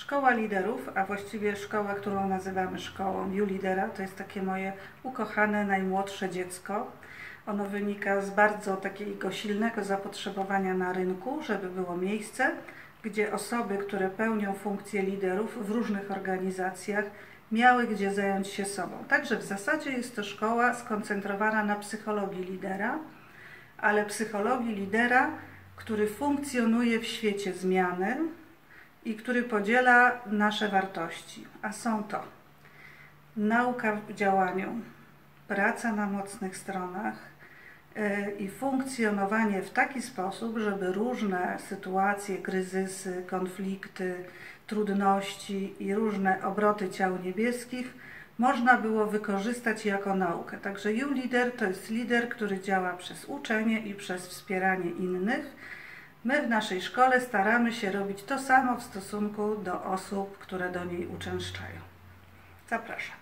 Szkoła Liderów, a właściwie szkoła, którą nazywamy szkołą Julidera, to jest takie moje ukochane, najmłodsze dziecko. Ono wynika z bardzo takiego silnego zapotrzebowania na rynku, żeby było miejsce, gdzie osoby, które pełnią funkcje liderów w różnych organizacjach, miały gdzie zająć się sobą. Także w zasadzie jest to szkoła skoncentrowana na psychologii lidera, ale psychologii lidera, który funkcjonuje w świecie zmiany, i który podziela nasze wartości, a są to nauka w działaniu, praca na mocnych stronach e, i funkcjonowanie w taki sposób, żeby różne sytuacje, kryzysy, konflikty, trudności i różne obroty ciał niebieskich można było wykorzystać jako naukę. Także U-Leader to jest lider, który działa przez uczenie i przez wspieranie innych My w naszej szkole staramy się robić to samo w stosunku do osób, które do niej uczęszczają. Zapraszam.